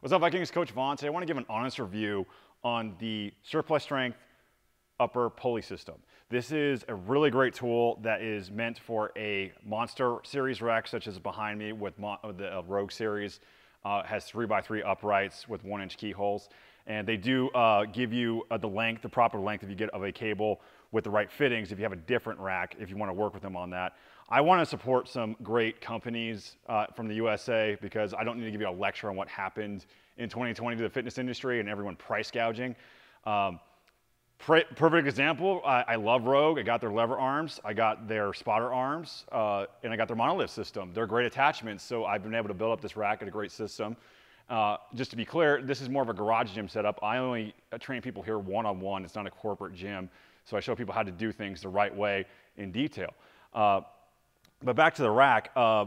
What's up, Vikings? Coach Vaughn. Today I want to give an honest review on the surplus strength upper pulley system. This is a really great tool that is meant for a monster series rack, such as behind me with the uh, Rogue series. Uh, has three by three uprights with one inch keyholes. And they do uh, give you uh, the length, the proper length if you get of a cable with the right fittings if you have a different rack, if you want to work with them on that. I want to support some great companies uh, from the USA because I don't need to give you a lecture on what happened in 2020 to the fitness industry and everyone price gouging. Um, perfect example, I, I, love Rogue. I got their lever arms, I got their spotter arms, uh, and I got their monolift system. They're great attachments, so I've been able to build up this rack at a great system. Uh, just to be clear, this is more of a garage gym setup. I only train people here one-on-one. -on -one. It's not a corporate gym. So I show people how to do things the right way in detail. Uh, but back to the rack, uh,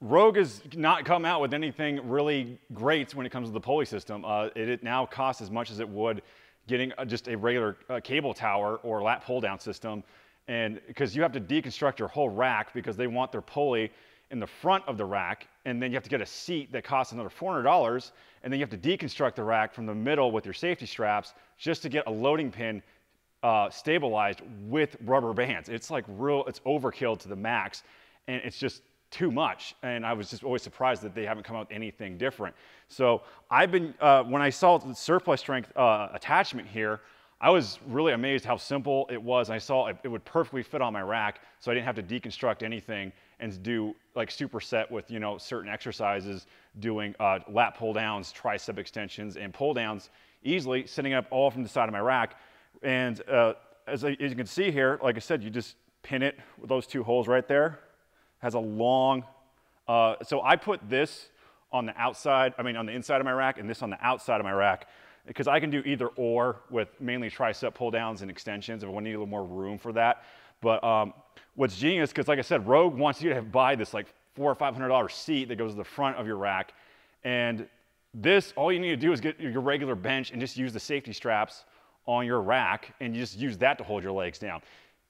Rogue has not come out with anything really great when it comes to the pulley system. Uh, it, it, now costs as much as it would getting uh, just a regular uh, cable tower or lat pull down system. And because you have to deconstruct your whole rack because they want their pulley in the front of the rack, and then you have to get a seat that costs another $400, and then you have to deconstruct the rack from the middle with your safety straps just to get a loading pin uh, stabilized with rubber bands. It's like real, it's overkill to the max, and it's just too much. And I was just always surprised that they haven't come out with anything different. So I've been, uh, when I saw the surplus strength uh, attachment here, I was really amazed how simple it was. I saw it, it, would perfectly fit on my rack, so I didn't have to deconstruct anything and do like superset with you know certain exercises, doing uh, lat pull downs, tricep extensions, and pull downs easily, sitting up all from the side of my rack. And uh, as, as you can see here, like I said, you just pin it with those two holes right there. Has a long, uh, so I put this on the outside, I mean on the inside of my rack and this on the outside of my rack because I can do either or with mainly tricep pull downs and extensions if I need a little more room for that. But um, what's genius, because like I said, Rogue wants you to buy this like four or five hundred dollar seat that goes to the front of your rack. And this, all you need to do is get your regular bench and just use the safety straps on your rack and you just use that to hold your legs down.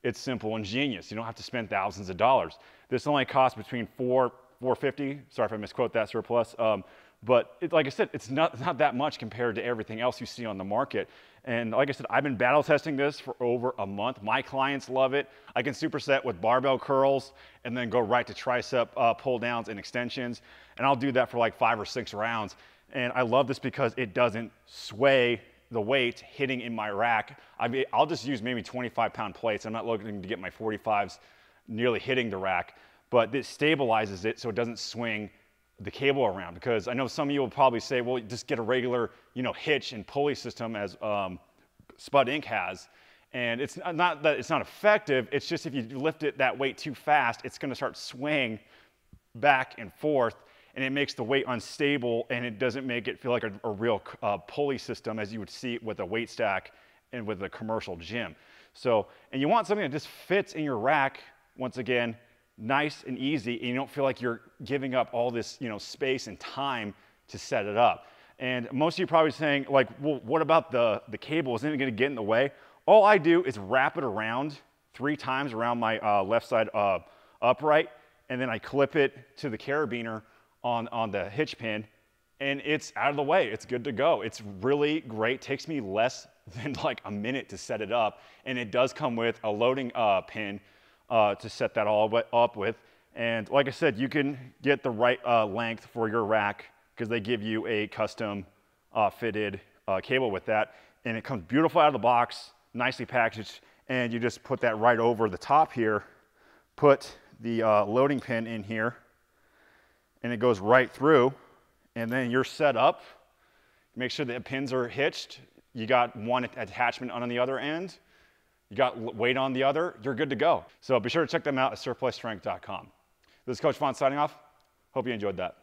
It's simple and genius. You don't have to spend thousands of dollars. This only costs between four, 450. Sorry if I misquote that surplus. Um, but it, like I said, it's not, not that much compared to everything else you see on the market. And like I said, I've been battle testing this for over a month. My clients love it. I can superset with barbell curls and then go right to tricep uh, pull downs and extensions. And I'll do that for like five or six rounds. And I love this because it doesn't sway the weight hitting in my rack. I will just use maybe 25 pound plates. I'm not looking to get my 45s nearly hitting the rack, but this stabilizes it so it doesn't swing the cable around because I know some of you will probably say, well, just get a regular, you know, hitch and pulley system as um, Spud Inc. has. And it's not that it's not effective, it's just if you lift it that weight too fast, it's gonna start swaying back and forth and it makes the weight unstable and it doesn't make it feel like a, a real uh, pulley system as you would see with a weight stack and with a commercial gym. So, and you want something that just fits in your rack, once again, nice and easy, and you don't feel like you're giving up all this, you know, space and time to set it up. And most of you probably saying, like, well, what about the, the cable? Isn't it gonna get in the way? All I do is wrap it around three times around my uh, left side uh, upright, and then I clip it to the carabiner on, on the hitch pin, and it's out of the way. It's good to go. It's really great. Takes me less than like a minute to set it up, and it does come with a loading uh, pin uh, to set that all up with. And like I said, you can get the right uh, length for your rack because they give you a custom uh, fitted uh, cable with that. And it comes beautiful out of the box, nicely packaged. And you just put that right over the top here, put the uh, loading pin in here, and it goes right through. And then you're set up. Make sure the pins are hitched. You got one attachment on the other end you got weight on the other, you're good to go. So be sure to check them out at surplusstrength.com. This is Coach Vaughn signing off. Hope you enjoyed that.